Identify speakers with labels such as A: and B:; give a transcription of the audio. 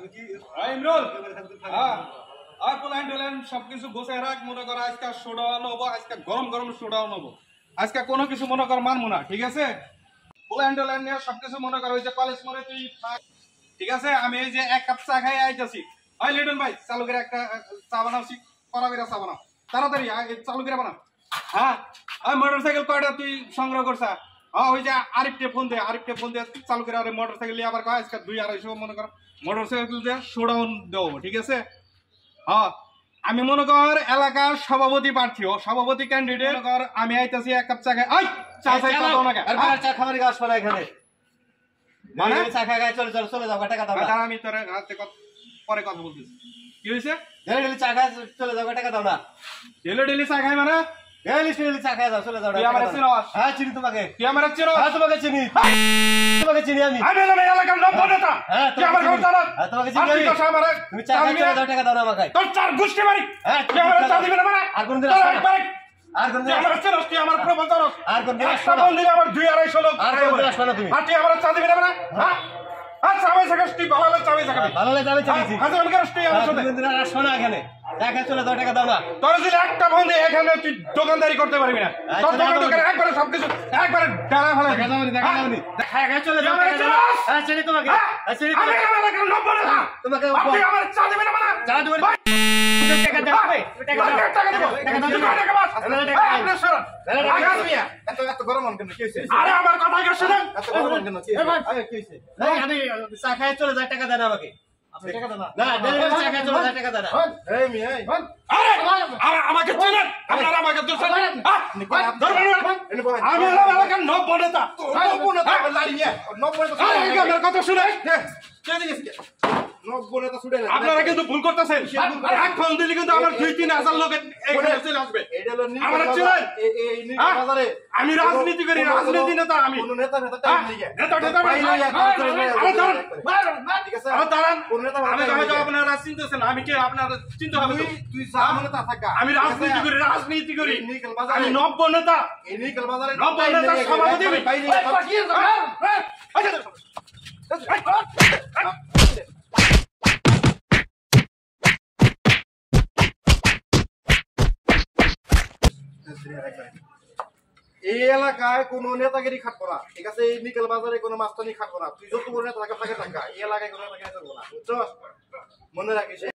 A: আমি
B: হ্যাঁ, আজকে গরম গরম আজকে কোনো কিছু মনে কর ঠিক আছে? নিয়ে সবকিছু মনে কর ওই যে কলেজ তুই ঠিক আছে? আমি যে এক লিটন ভাই চালু করে একটা চা চা বানাও। তাড়াতাড়ি চালু করে বানাও। হ্যাঁ? ওই মোটর সাইকেল কয়টা তুই সংগ্রহ করছা? ওই যে আরিফকে ফোন দে আরিফকে ফোন দিয়ে চালু করে আরে মোটর সাইকেল আবার কয় আজকে দুই আড়াইশো মনে কর। মোটর সাইকেল দিয়ে শোডাউন দেবো ঠিক আছে? হ্যাঁ আমি মনে কর এলাকার সভাপতি প্রার্থী ও সভাপতি ক্যান্ডিডেট কর আমি আইতাছি এক কাপ চা খাই। আই চা চাই চা দাও না?
A: আর
B: হ্যাঁ?
A: চা খাবার গাছ পড়া এখানে।
B: মানে?
A: চা খায় চলে চলে চলে যাও টাকা দাও না
B: আমি তোর হাতে পরে কথা বলতেছি। কি হয়েছে
A: ডেলি ডেলি চা খায় চলে যাও টাকা দাও না
B: ডেলি ডেলি চা খাই মানে?
A: ডেলি ডেলি চা খায় যাও চলে যাও
B: তুই আমার
A: না।
B: চিনস?
A: হ্যাঁ চিনি তোমাকে।
B: তুই আমার চিনো
A: হ্যাঁ তোমাকে চিনি। তোমাকে চিনি আমি।
B: আমি হলাম এই এলাকার নব্য নেতা।
A: হ্যাঁ,
B: তুই আমার ঘর চালাস
A: হ্যাঁ, তোমাকে চিনি আমি।
B: কষা আমারে
A: তুমি চা
B: চা
A: চলে যাও টাকা দাও আমাকে।
B: তোর চার গোষ্ঠী বাড়ি
A: হ্যাঁ,
B: তুই আমার চা দিবি না মানে?
A: আর কোনদিন
B: তোর
A: আসবে আর কোন
B: তুই আমার চিনস, তুই আমার প্রবল জানস।
A: আর কোনদিন আসবে
B: একটা
A: না।
B: আমার দুই আড়াইশো লোক।
A: আর
B: খাইয়ে
A: কোনদিন আসবে না তুমি।
B: আর তুই আমার চা দিবি না মানে? হ্যাঁ। আর তুই ভালো চাবাই থাকাবি
A: ভালো লাগে আমি চালিয়েছি
B: হাজার মনে করিস তুই আমার
A: হ্যাঁ,
B: সাথে
A: আর আসবে না এখানে। চা খায় চলে যাও টাকা দাও না
B: তোর যদি একটা ফোন এখানে তুই দোকানদারি করতে পারবি না
A: আচ্ছা,
B: তোর দোকান
A: দাও।
B: একবারে সবকিছু একবারে ডালা ফেলা
A: দেখা যাবে দেখা যাবে দেখা খায় চলে যাও
B: তুই আমার
A: টাকা দাও না।
B: চিনস?
A: হ্যাঁ চিনি তোমাকে
B: হ্যাঁ?
A: হ্যাঁ, চিনি
B: আমি আমার এলাকার নব্য নেতা।
A: তোমাকে
B: আর আমার চা দিবি না মানে
A: চা দেবো টাকা দাও টাকা দাও
B: টাকা টাকা
A: টাকা দাও
B: তুই
A: তুমি।
B: কয় টাকা পাস?
A: তাহলে টাকা
B: এই,
A: দাও।
B: আপনি সরুন।
A: তাহলে টাকা
B: আগে
A: দাও।
B: আসবি না।
C: এত এত গরম হন কেন কি হয়েছে
B: আরে আমার কথা আগে শুনেন।
C: এত গরম হন কেন কি
A: এই ভাই।
C: কি হয়েছে
A: আমি চা খায় চলে যাও টাকা দেন আমাকে
C: আপনি টাকা দেন না।
A: না ডেলিভারি চা খায় চলে যাও টাকা দেন।
C: এই মি এই।
B: আরে, আরে, আমাকে চেনেন? আপনারা আমাকে আমি হলাম এলাকার কথা।
C: কে দিয়েছে নব্বই না তো ছুটে না
B: আপনারা কিন্তু ভুল করতেছেন। এক ফোন দিলে কিন্তু আমার দুই তিন হাজার লোক এখানে চলে আসবে।
C: এটা হলো নীল
B: আমার ছিলেন?
C: এই এই নীল
B: হ্যাঁ? আমি রাজনীতি করি, রাজনীতি নেতা আমি।
C: নেতা নেতা
B: হ্যাঁ? নেতা
C: নেতা
B: আমি। আপনারা চিনতেছেন কে? আপনারা চিনতে হবে
C: তুই তুই যা নেতা থাকা।
B: আমি রাজনীতি করি রাজনীতি করি।
C: এই নিকেল বাজারে-
B: আমি নব্য নেতা। নব্য
C: টাইম
B: সভাপতি
C: গেছে।
B: আমি।
C: পাইলে
B: এই,
C: এক-
B: পাঠিয়ে দাও, হ্যাঁ, হ্যাঁ। আচ্ছা,
C: এই এলাকায় কোনো নেতাগিরি খাটবো না ঠিক আছে? এই নিকেল বাজারে কোনো মাস্তানি খাটবো না তুই যত বড় নেতা থাকা থাকে। টাকা এই এলাকায় কোনো নেতাগিরি বুঝছ? মনে রাখিস